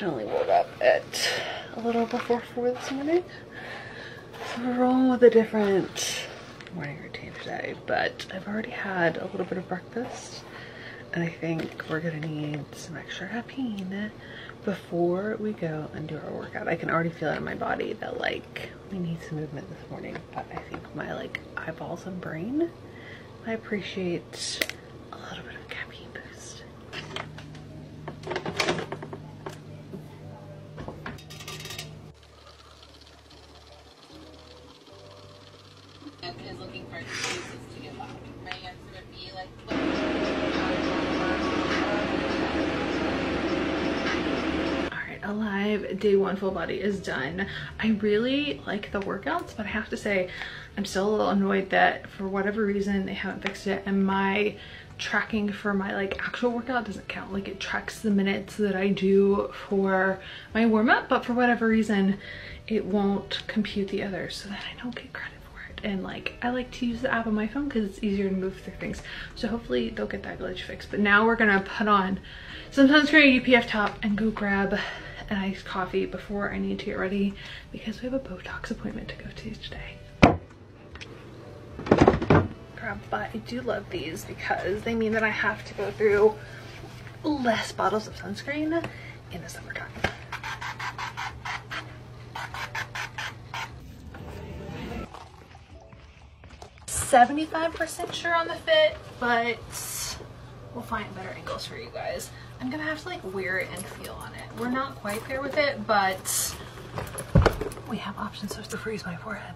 I only woke up at a little before four this morning. So we're rolling with a different morning routine today, but I've already had a little bit of breakfast and I think we're gonna need some extra caffeine before we go and do our workout. I can already feel it in my body that like we need some movement this morning, but I think my like eyeballs and brain I appreciate like, Alright, alive, day one full body is done. I really like the workouts, but I have to say I'm still a little annoyed that for whatever reason they haven't fixed it and my tracking for my like actual workout doesn't count. Like it tracks the minutes that I do for my warm up, but for whatever reason it won't compute the others so that I don't get credit and like I like to use the app on my phone because it's easier to move through things. So hopefully they'll get that glitch fixed. But now we're gonna put on some sunscreen UPF top and go grab an iced coffee before I need to get ready because we have a Botox appointment to go to today. Crap but I do love these because they mean that I have to go through less bottles of sunscreen in the summertime 75% sure on the fit, but we'll find better angles for you guys. I'm gonna have to like wear it and feel on it. We're not quite there with it, but we have options so to freeze my forehead.